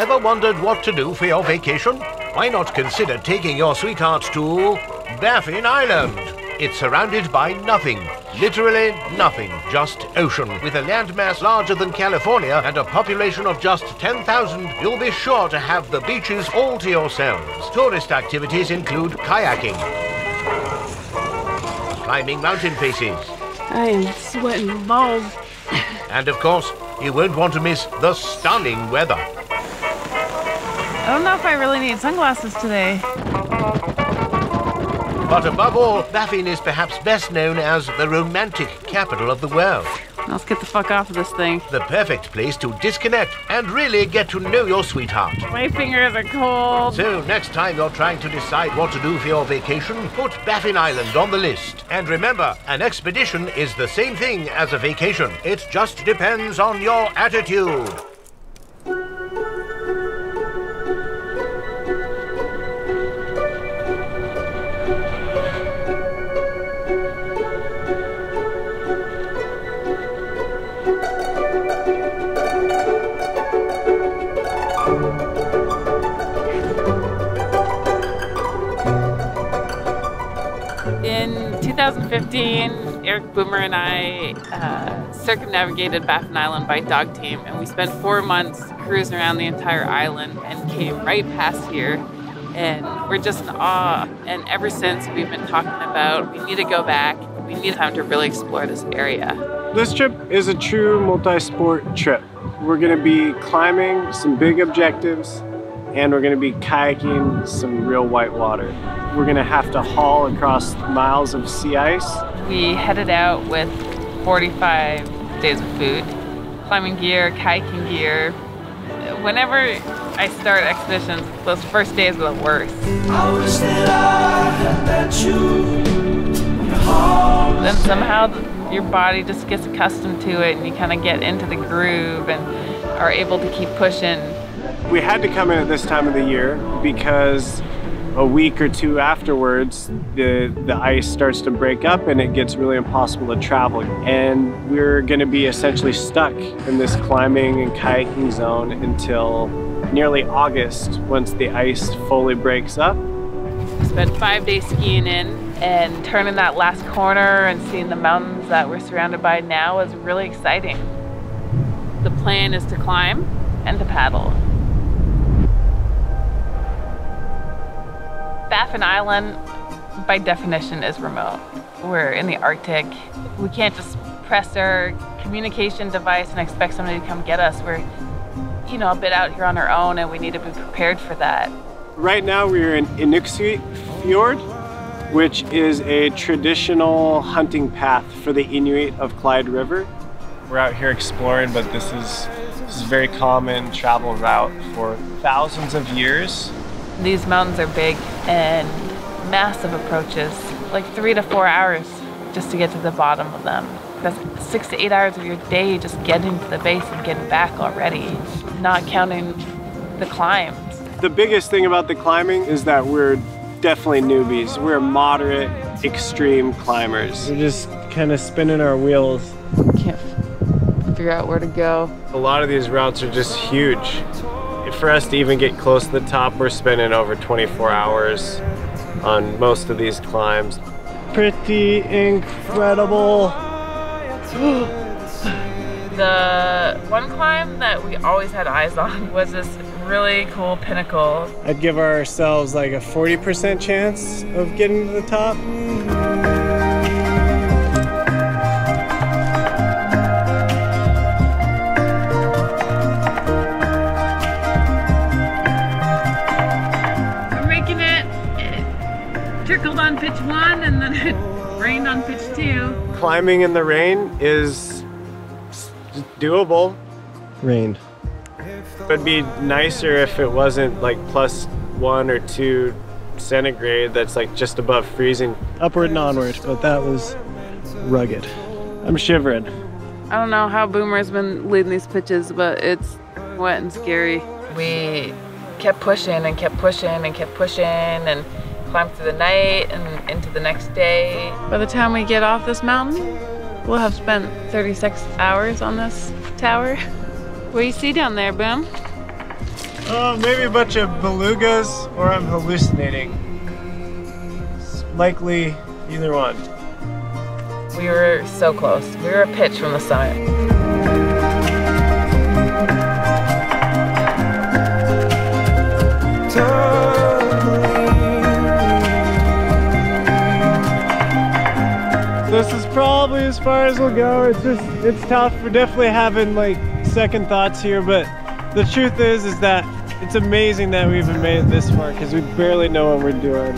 Ever wondered what to do for your vacation? Why not consider taking your sweetheart to Baffin Island? It's surrounded by nothing. Literally nothing. Just ocean. With a landmass larger than California and a population of just 10,000, you'll be sure to have the beaches all to yourselves. Tourist activities include kayaking, climbing mountain faces, I am sweating balls. and of course, you won't want to miss the stunning weather. I don't know if I really need sunglasses today. But above all, Baffin is perhaps best known as the romantic capital of the world. Let's get the fuck off of this thing. The perfect place to disconnect and really get to know your sweetheart. My fingers are cold. So, next time you're trying to decide what to do for your vacation, put Baffin Island on the list. And remember, an expedition is the same thing as a vacation. It just depends on your attitude. Erik Boomer and I uh, circumnavigated Baffin Island by dog team, and we spent four months cruising around the entire island and came right past here. And we're just in awe. And ever since, we've been talking about we need to go back. We need time to really explore this area. This trip is a true multi-sport trip. We're going to be climbing some big objectives and we're going to be kayaking some real white water. We're going to have to haul across miles of sea ice. We headed out with 45 days of food, climbing gear, kayaking gear. Whenever I start expeditions, those first days are the worst. I wish that I had met you. Then somehow your body just gets accustomed to it and you kind of get into the groove and are able to keep pushing. We had to come in at this time of the year because a week or two afterwards, the, the ice starts to break up and it gets really impossible to travel. And we're going to be essentially stuck in this climbing and kayaking zone until nearly August once the ice fully breaks up. Spent five days skiing in and turning that last corner and seeing the mountains that we're surrounded by now is really exciting. The plan is to climb and to paddle. Baffin Island, by definition, is remote. We're in the Arctic. We can't just press our communication device and expect somebody to come get us. We're, you know, a bit out here on our own and we need to be prepared for that. Right now we're in Inuksvik Fjord, which is a traditional hunting path for the Inuit of Clyde River. We're out here exploring, but this is this is a very common travel route for thousands of years. These mountains are big and massive approaches, like three to four hours just to get to the bottom of them. That's six to eight hours of your day just getting to the base and getting back already, not counting the climbs. The biggest thing about the climbing is that we're definitely newbies. We're moderate, extreme climbers. We're just kind of spinning our wheels. Can't figure out where to go. A lot of these routes are just huge. For us to even get close to the top, we're spending over 24 hours on most of these climbs. Pretty incredible. The one climb that we always had eyes on was this really cool pinnacle. I'd give ourselves like a 40% chance of getting to the top. Trickled on pitch one and then it rained on pitch two. Climbing in the rain is doable. Rain. It'd be nicer if it wasn't like plus one or two centigrade that's like just above freezing. Upward and onward, but that was rugged. I'm shivering. I don't know how Boomer's been leading these pitches, but it's wet and scary. We kept pushing and kept pushing and kept pushing and climbed through the night and into the next day. By the time we get off this mountain, we'll have spent 36 hours on this tower. What do you see down there, Boom? Oh, maybe a bunch of belugas, or I'm hallucinating. It's likely either one. We were so close. We were a pitch from the summit. As far as we'll go. It's just, it's tough. We're definitely having like second thoughts here, but the truth is, is that it's amazing that we even made it this far because we barely know what we're doing.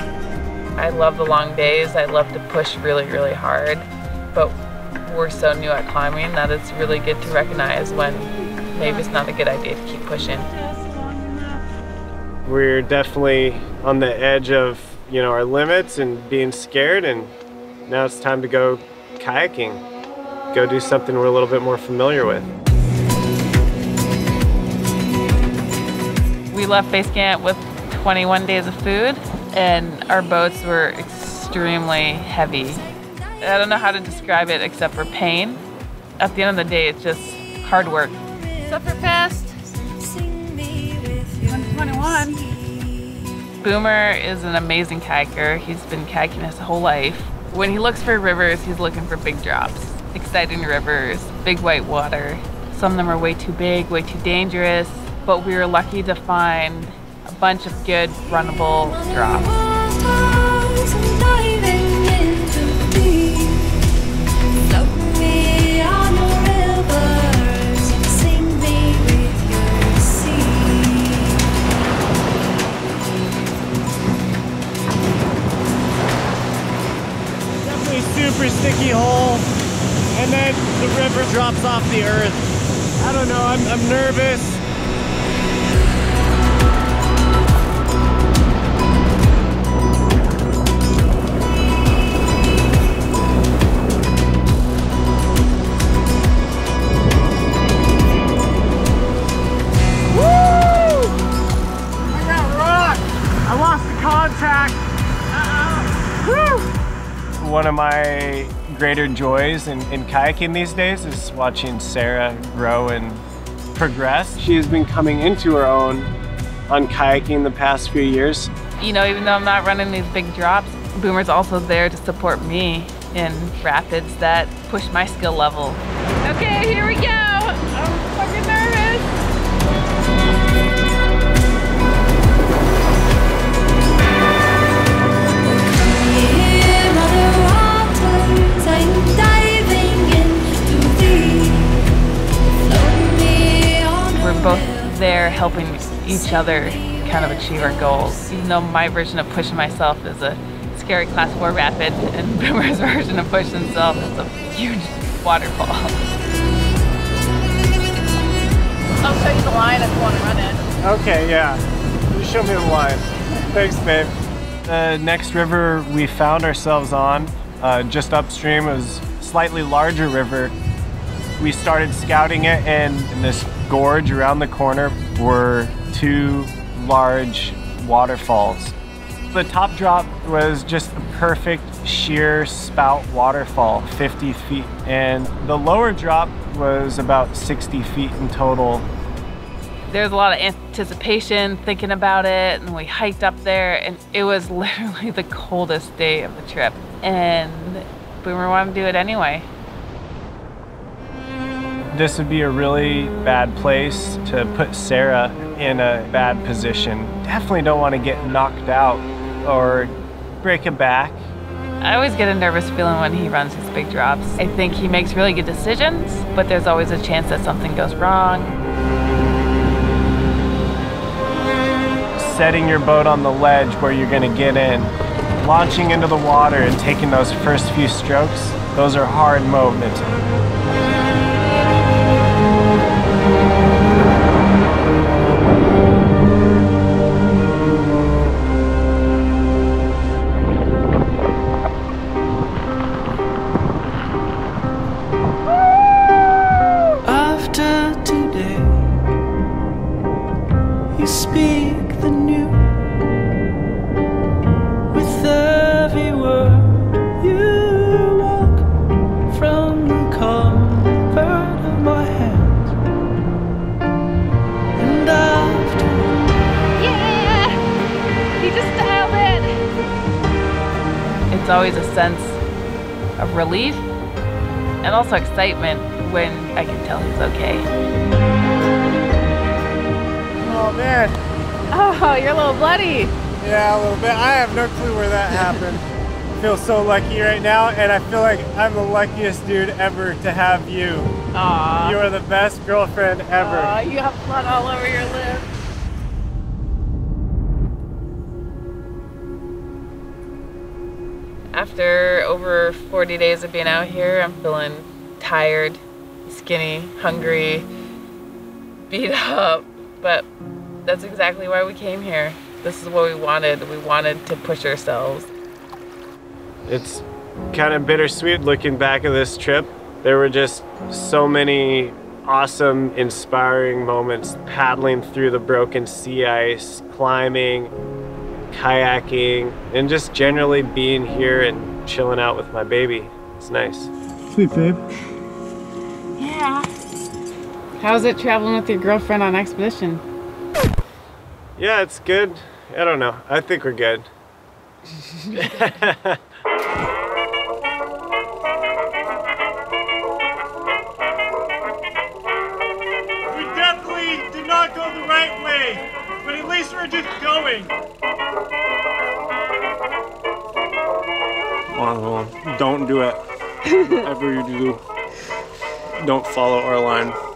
I love the long days. I love to push really, really hard. But we're so new at climbing that it's really good to recognize when maybe it's not a good idea to keep pushing. We're definitely on the edge of, you know, our limits and being scared and now it's time to go kayaking. Go do something we're a little bit more familiar with. We left base camp with 21 days of food and our boats were extremely heavy. I don't know how to describe it except for pain. At the end of the day, it's just hard work. Sufferfest 2021. Boomer is an amazing kayaker. He's been kayaking his whole life. When he looks for rivers, he's looking for big drops, exciting rivers, big white water. Some of them are way too big, way too dangerous, but we were lucky to find a bunch of good runnable drops. The earth. I don't know, I'm, I'm nervous. Greater joys in, in kayaking these days is watching Sarah grow and progress. She has been coming into her own on kayaking the past few years. You know, even though I'm not running these big drops, Boomer's also there to support me in rapids that push my skill level. Okay, here we go. Helping each other kind of achieve our goals. Even though my version of pushing myself is a scary class four rapid and Boomer's version of pushing himself is a huge waterfall. I'll show you the line if you want to run it. Okay, yeah. You show me the line. Thanks, babe. The next river we found ourselves on, uh, just upstream, was a slightly larger river. We started scouting it, and in this gorge around the corner were two large waterfalls. The top drop was just a perfect sheer spout waterfall, 50 feet, and the lower drop was about 60 feet in total. There's a lot of anticipation thinking about it, and we hiked up there, and it was literally the coldest day of the trip. And Boomer wanted to do it anyway. This would be a really bad place to put Sarah in a bad position. Definitely don't want to get knocked out or break a back. I always get a nervous feeling when he runs his big drops. I think he makes really good decisions, but there's always a chance that something goes wrong. Setting your boat on the ledge where you're going to get in, launching into the water and taking those first few strokes, those are hard moments. Always a sense of relief and also excitement when I can tell he's okay. Oh man, Oh, you're a little bloody. yeah, a little bit. I have no clue where that happened. I feel so lucky right now, and I feel like I'm the luckiest dude ever to have you. Aw. You are the best girlfriend ever. Aw, you have blood all over your lip. After over 40 days of being out here, I'm feeling tired, skinny, hungry, beat up, but that's exactly why we came here. This is what we wanted. We wanted to push ourselves. It's kind of bittersweet looking back at this trip. There were just so many awesome, inspiring moments paddling through the broken sea ice, climbing, kayaking, and just generally being here and chilling out with my baby. It's nice. Sweet babe. Yeah. How's it traveling with your girlfriend on expedition? Yeah, it's good. I don't know. I think we're good. but at least we're just going. don't do it. Whatever you do, don't follow our line.